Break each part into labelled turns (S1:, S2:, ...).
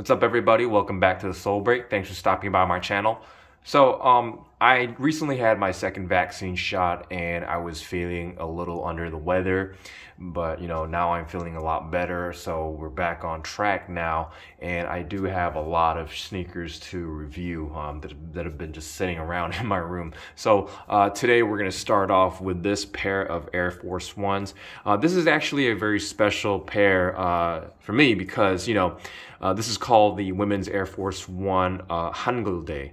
S1: What's up everybody? Welcome back to the Sole Break. Thanks for stopping by my channel. So, um, I recently had my second vaccine shot and I was feeling a little under the weather, but you know, now I'm feeling a lot better. So we're back on track now. And I do have a lot of sneakers to review um, that, that have been just sitting around in my room. So uh, today we're going to start off with this pair of Air Force Ones. Uh, this is actually a very special pair uh, for me because, you know, uh, this is called the Women's Air Force One uh, Hangul Day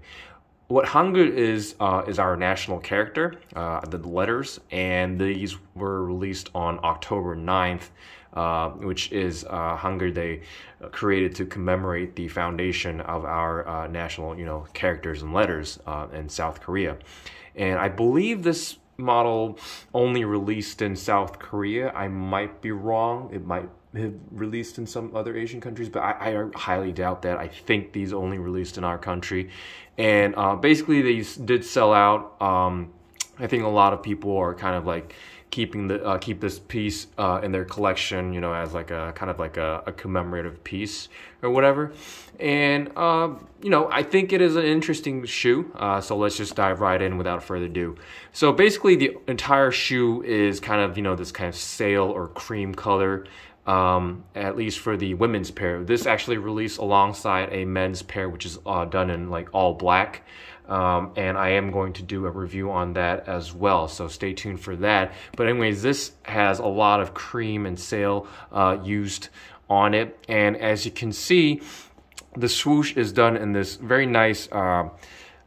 S1: what Hangul is uh, is our national character, uh, the letters, and these were released on October 9th, uh, which is uh, Hangul Day, uh, created to commemorate the foundation of our uh, national, you know, characters and letters in South Korea. And I believe this model only released in South Korea. I might be wrong. It might have released in some other Asian countries, but I, I highly doubt that. I think these only released in our country. And uh, basically, these did sell out. Um, I think a lot of people are kind of like keeping the uh, keep this piece uh, in their collection, you know, as like a kind of like a, a commemorative piece or whatever. And uh, you know, I think it is an interesting shoe. Uh, so let's just dive right in without further ado. So basically, the entire shoe is kind of you know this kind of sail or cream color um, at least for the women's pair. This actually released alongside a men's pair, which is uh, done in like all black. Um, and I am going to do a review on that as well, so stay tuned for that. But anyways, this has a lot of cream and sail uh, used on it, and as you can see, the swoosh is done in this very nice, uh,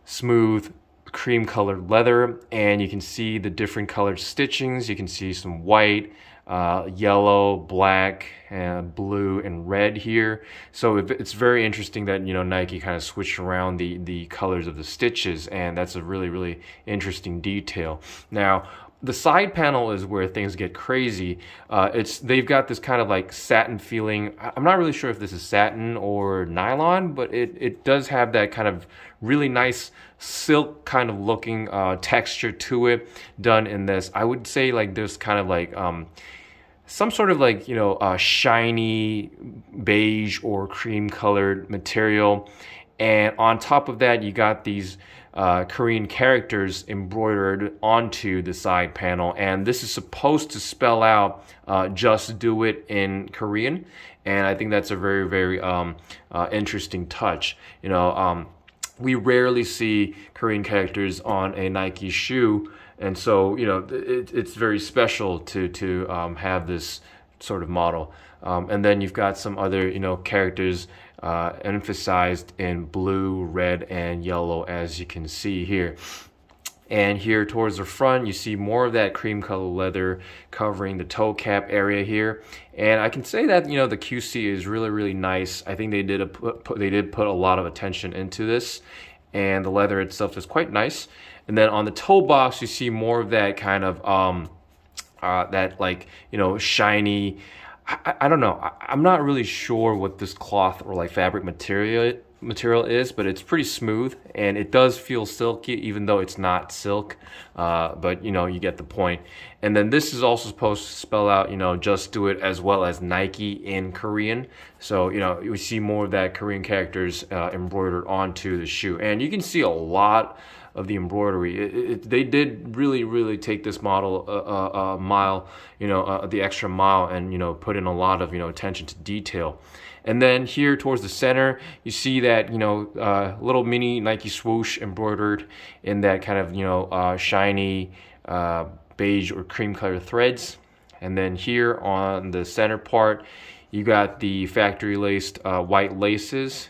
S1: smooth cream colored leather, and you can see the different colored stitchings. You can see some white, uh, yellow, black, and blue, and red here. So it's very interesting that you know Nike kind of switched around the the colors of the stitches, and that's a really really interesting detail. Now the side panel is where things get crazy. Uh, it's they've got this kind of like satin feeling. I'm not really sure if this is satin or nylon, but it it does have that kind of really nice silk kind of looking uh, texture to it done in this. I would say like there's kind of like um, some sort of like you know uh, shiny beige or cream colored material and on top of that you got these uh, Korean characters embroidered onto the side panel. And this is supposed to spell out uh, just do it in Korean. And I think that's a very very um, uh, interesting touch. You know um, we rarely see Korean characters on a Nike shoe. And so you know it, it's very special to to um, have this sort of model. Um, and then you've got some other you know characters uh, emphasized in blue red and yellow as you can see here. And here towards the front you see more of that cream color leather covering the toe cap area here. And I can say that you know the QC is really really nice. I think they did a put, they did put a lot of attention into this. And the leather itself is quite nice. And then on the toe box, you see more of that kind of, um, uh, that like, you know, shiny, I, I don't know. I, am not really sure what this cloth or like fabric material material is, but it's pretty smooth and it does feel silky even though it's not silk. Uh, but you know, you get the point. And then this is also supposed to spell out, you know, just do it as well as Nike in Korean. So, you know, we see more of that Korean characters uh, embroidered onto the shoe. And you can see a lot of the embroidery. It, it, they did really, really take this model a, a, a mile, you know, uh, the extra mile, and you know, put in a lot of you know attention to detail. And then here towards the center, you see that you know uh, little mini Nike swoosh embroidered in that kind of you know uh, shiny uh, beige or cream color threads. And then here on the center part, you got the factory laced uh, white laces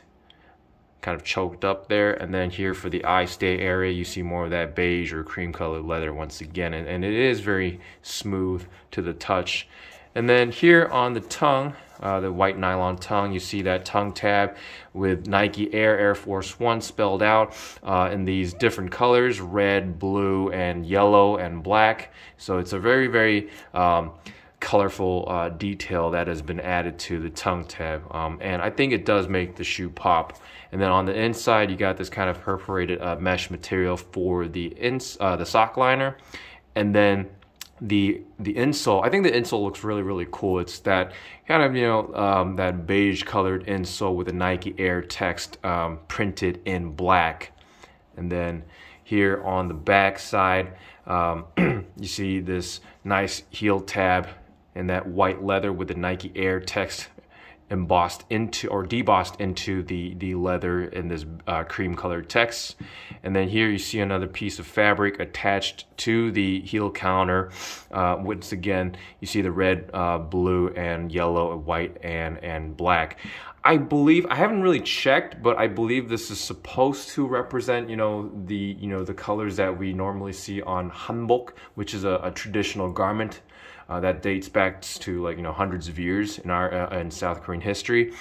S1: kind of choked up there. And then here for the eye stay area, you see more of that beige or cream colored leather once again. And, and it is very smooth to the touch. And then here on the tongue, uh, the white nylon tongue, you see that tongue tab with Nike Air Air Force One spelled out uh, in these different colors, red, blue, and yellow, and black. So it's a very, very um, colorful uh, detail that has been added to the tongue tab. Um, and I think it does make the shoe pop. And then on the inside, you got this kind of perforated uh, mesh material for the ins uh, the sock liner. And then the the insole. I think the insole looks really really cool. It's that kind of you know um, that beige colored insole with the Nike Air text um, printed in black, and then here on the back side um, you see this nice heel tab and that white leather with the Nike Air text embossed into or debossed into the the leather in this uh, cream colored text. And then here you see another piece of fabric attached to the heel counter. Uh, once again you see the red uh, blue and yellow white and and black. I believe I haven't really checked, but I believe this is supposed to represent, you know, the you know the colors that we normally see on hanbok, which is a, a traditional garment uh, that dates back to like you know hundreds of years in our uh, in South Korean history.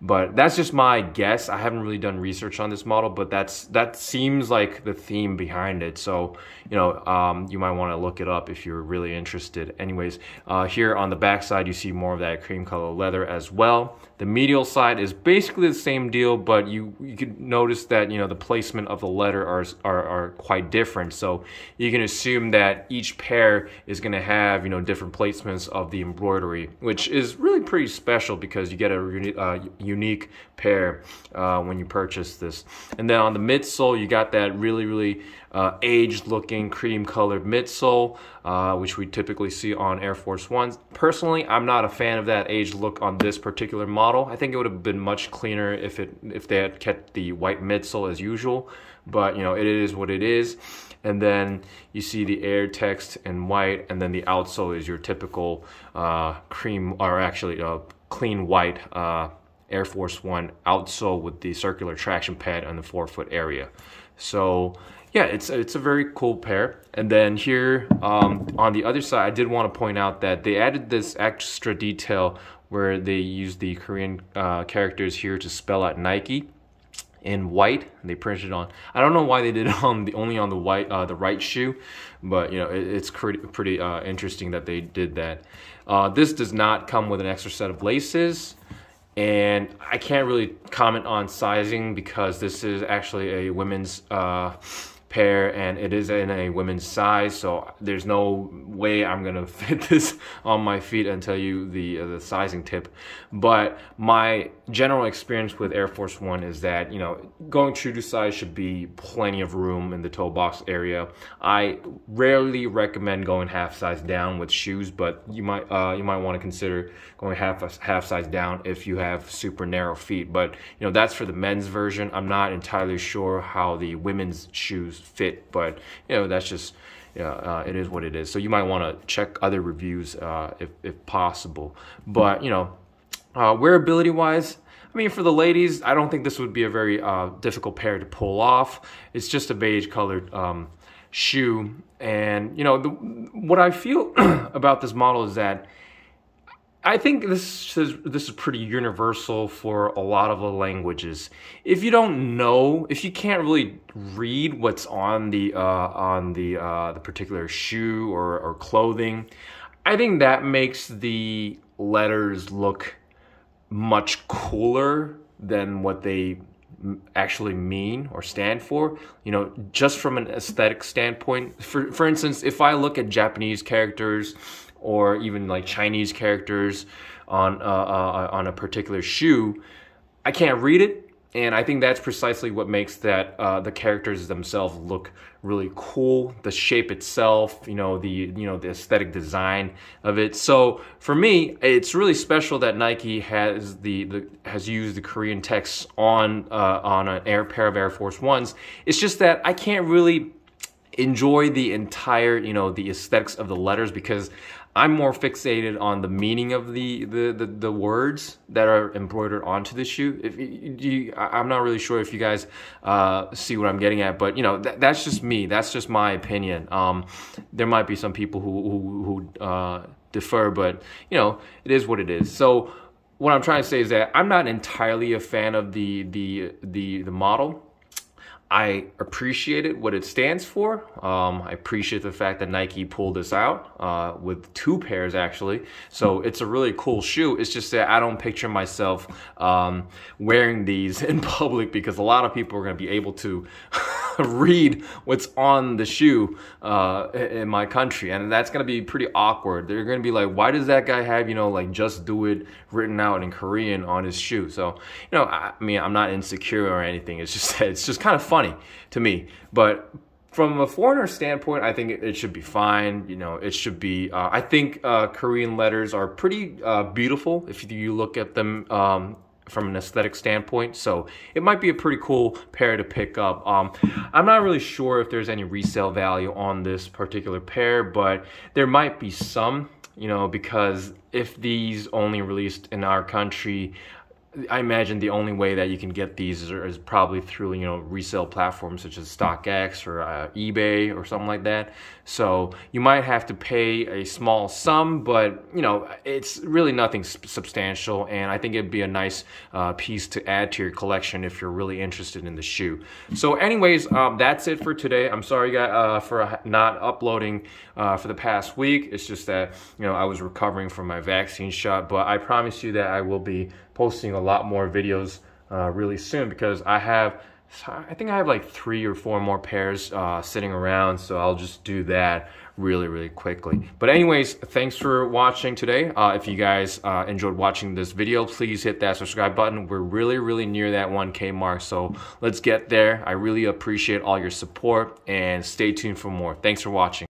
S1: But that's just my guess. I haven't really done research on this model, but that's that seems like the theme behind it. So you know um, you might want to look it up if you're really interested. Anyways, uh, here on the back side you see more of that cream color leather as well. The medial side is basically the same deal, but you you could notice that you know the placement of the letter are are, are quite different. So you can assume that each pair is going to have you know different placements of the embroidery, which is really pretty special because you get a uh, unique pair uh, when you purchase this. And then on the midsole, you got that really, really uh, aged looking cream colored midsole, uh, which we typically see on Air Force Ones. Personally, I'm not a fan of that aged look on this particular model. I think it would have been much cleaner if it if they had kept the white midsole as usual, but you know, it is what it is and then you see the air text in white and then the outsole is your typical uh, cream or actually uh, clean white uh, Air Force One outsole with the circular traction pad on the forefoot area so yeah it's it's a very cool pair and then here um, on the other side I did want to point out that they added this extra detail where they use the Korean uh, characters here to spell out Nike in white. They printed it on. I don't know why they did it on the only on the white uh, the right shoe, but you know it, it's pretty pretty uh, interesting that they did that. Uh, this does not come with an extra set of laces, and I can't really comment on sizing because this is actually a women's uh, pair and it is in a women's size so there's no way I'm gonna fit this on my feet and tell you the uh, the sizing tip. But my general experience with Air Force One is that you know going true to size should be plenty of room in the toe box area. I rarely recommend going half size down with shoes but you might uh, you might want to consider going half half size down if you have super narrow feet. But you know that's for the men's version. I'm not entirely sure how the women's shoes fit, but you know that's just yeah, uh, it is what it is. So you might want to check other reviews uh, if if possible. But you know, uh, wearability wise. I mean, for the ladies, I don't think this would be a very uh, difficult pair to pull off. It's just a beige colored um, shoe. And, you know, the, what I feel about this model is that I think this is this is pretty universal for a lot of the languages. If you don't know, if you can't really read what's on the uh, on the uh, the particular shoe or, or clothing, I think that makes the letters look much cooler than what they actually mean or stand for you know just from an aesthetic standpoint for for instance if i look at japanese characters or even like Chinese characters on uh, uh, on a particular shoe, I can't read it, and I think that's precisely what makes that uh, the characters themselves look really cool. The shape itself, you know, the you know the aesthetic design of it. So for me, it's really special that Nike has the, the has used the Korean text on uh, on an air pair of Air Force Ones. It's just that I can't really enjoy the entire, you know, the aesthetics of the letters because I'm more fixated on the meaning of the, the, the, the words that are embroidered onto the shoe. If you, I'm not really sure if you guys uh, see what I'm getting at, but you know, th that's just me. That's just my opinion. Um, there might be some people who, who, who uh, defer, but you know, it is what it is. So what I'm trying to say is that I'm not entirely a fan of the, the, the, the model I appreciate it, what it stands for. Um, I appreciate the fact that Nike pulled this out uh, with two pairs actually. So it's a really cool shoe. It's just that I don't picture myself um, wearing these in public because a lot of people are going to be able to read what's on the shoe uh, in my country, and that's gonna be pretty awkward. They're gonna be like, "Why does that guy have you know like just do it written out in Korean on his shoe?" So you know, I, I mean, I'm not insecure or anything. It's just it's just kind of funny to me, but from a foreigner standpoint, I think it, should be fine. You know, it should be. Uh, I think uh, Korean letters are pretty uh, beautiful if you look at them um, from an aesthetic standpoint. So it might be a pretty cool pair to pick up. Um, I'm not really sure if there's any resale value on this particular pair, but there might be some, you know, because if these only released in our country, I imagine the only way that you can get these is, is probably through you know resale platforms such as StockX or uh, eBay or something like that. So you might have to pay a small sum, but you know it's really nothing substantial, and I think it'd be a nice uh, piece to add to your collection if you're really interested in the shoe. So, anyways, um, that's it for today. I'm sorry guys uh, for not uploading uh, for the past week. It's just that you know I was recovering from my vaccine shot, but I promise you that I will be posting a lot more videos uh, really soon because I have I think I have like three or four more pairs uh, sitting around, so I'll just do that really, really quickly. But anyways, thanks for watching today. Uh, if you guys uh, enjoyed watching this video, please hit that subscribe button. We're really, really near that 1K mark, so let's get there. I really appreciate all your support, and stay tuned for more. Thanks for watching.